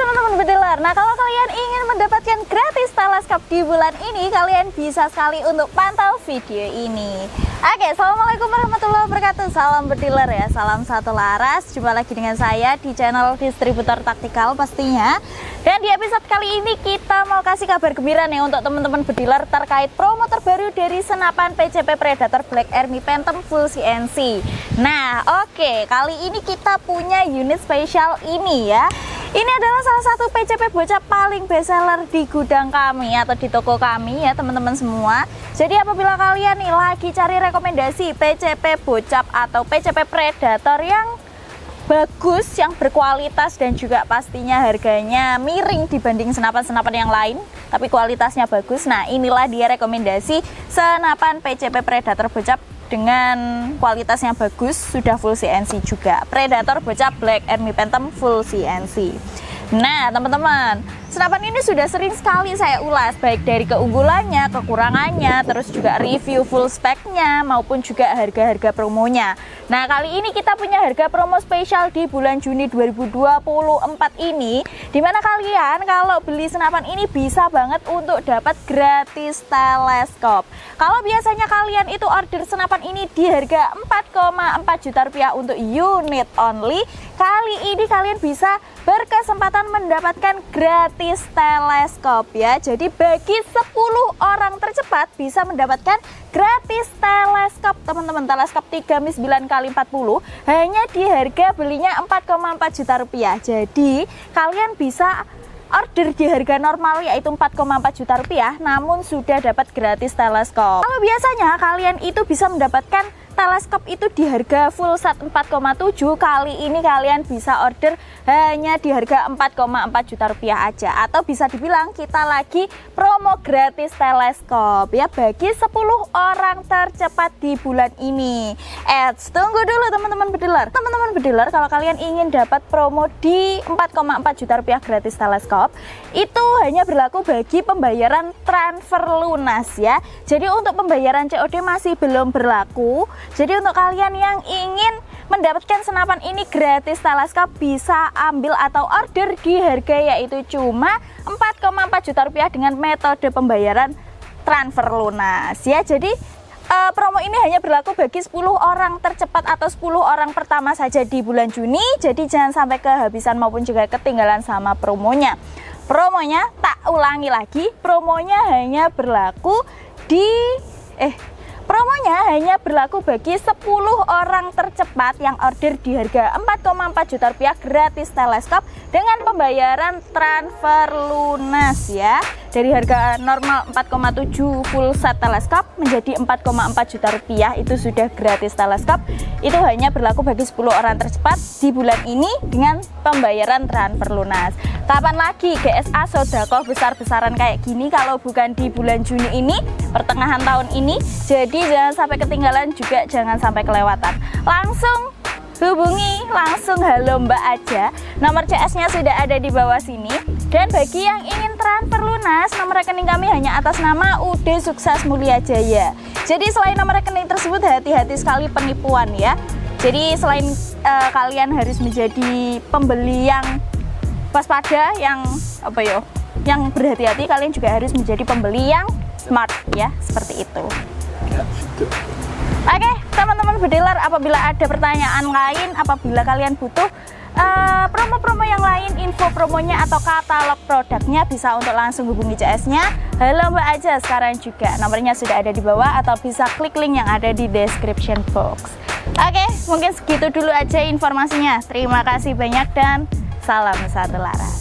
teman-teman bediler, nah kalau kalian ingin mendapatkan gratis teleskop di bulan ini, kalian bisa sekali untuk pantau video ini. Oke, Assalamualaikum warahmatullahi wabarakatuh. Salam bediler ya, salam satu laras. Jumpa lagi dengan saya di channel distributor taktikal pastinya. Dan di episode kali ini kita mau kasih kabar gembira nih untuk teman-teman bediler Terkait promo terbaru dari senapan PCP Predator Black Army Phantom Full CNC Nah oke, kali ini kita punya unit spesial ini ya ini adalah salah satu PCP bocah paling bestseller di gudang kami atau di toko kami ya teman-teman semua. Jadi apabila kalian nih lagi cari rekomendasi PCP bocap atau PCP predator yang bagus, yang berkualitas dan juga pastinya harganya miring dibanding senapan-senapan yang lain, tapi kualitasnya bagus. Nah, inilah dia rekomendasi senapan PCP predator bocap dengan kualitas yang bagus sudah full CNC juga. Predator bocah Black Army Phantom full CNC Nah teman-teman Senapan ini sudah sering sekali saya ulas baik dari keunggulannya, kekurangannya, terus juga review full speknya maupun juga harga-harga promonya. Nah kali ini kita punya harga promo spesial di bulan Juni 2024 ini Di mana kalian kalau beli senapan ini bisa banget untuk dapat gratis teleskop Kalau biasanya kalian itu order senapan ini di harga 4,4 juta rupiah untuk unit only Kali ini kalian bisa berkesempatan mendapatkan gratis gratis teleskop ya. Jadi bagi 10 orang tercepat bisa mendapatkan gratis teleskop teman-teman. Teleskop 3 mis 9 kali 40 hanya di harga belinya 4,4 juta rupiah. Jadi kalian bisa order di harga normal yaitu 4,4 juta rupiah namun sudah dapat gratis teleskop. Kalau biasanya kalian itu bisa mendapatkan teleskop itu di harga full set 4,7 kali ini kalian bisa order hanya di harga 4,4 juta rupiah aja. Atau bisa dibilang kita lagi promo gratis teleskop ya bagi 10 orang tercepat di bulan ini. Eh tunggu dulu teman-teman bediler teman-teman bediler kalau kalian ingin dapat promo di 4,4 juta rupiah gratis teleskop itu hanya berlaku bagi pembayaran transfer lunas ya. Jadi untuk pembayaran COD masih belum berlaku jadi untuk kalian yang ingin mendapatkan senapan ini gratis teleskop bisa ambil atau order di harga yaitu cuma 4,4 juta rupiah dengan metode pembayaran transfer lunas ya. Jadi uh, promo ini hanya berlaku bagi 10 orang tercepat atau 10 orang pertama saja di bulan Juni. Jadi jangan sampai kehabisan maupun juga ketinggalan sama promonya. Promonya tak ulangi lagi, promonya hanya berlaku di eh hanya berlaku bagi 10 orang tercepat yang order di harga 4,4 juta rupiah gratis teleskop dengan pembayaran transfer lunas ya. Dari harga normal 4,7 full set teleskop menjadi 4,4 juta rupiah itu sudah gratis teleskop. Itu hanya berlaku bagi 10 orang tercepat di bulan ini dengan pembayaran transfer lunas. Kapan lagi GSA Sodako besar-besaran kayak gini kalau bukan di bulan Juni ini, pertengahan tahun ini. Jadi jangan sampai ketinggalan juga jangan sampai kelewatan. Langsung hubungi langsung halo mbak aja nomor CS nya sudah ada di bawah sini dan bagi yang ingin transfer lunas nomor rekening kami hanya atas nama UD Sukses Mulia Jaya jadi selain nomor rekening tersebut hati-hati sekali penipuan ya. Jadi selain uh, kalian harus menjadi pembeli yang waspada yang apa yo yang berhati-hati kalian juga harus menjadi pembeli yang smart ya seperti itu. Ya, Oke, teman-teman bediler, apabila ada pertanyaan lain, apabila kalian butuh promo-promo uh, yang lain, info promonya atau katalog produknya bisa untuk langsung hubungi CS-nya. Halo Mbak aja sekarang juga. Nomornya sudah ada di bawah atau bisa klik link yang ada di description box. Oke, mungkin segitu dulu aja informasinya. Terima kasih banyak dan salam satu laras.